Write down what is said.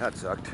That sucked.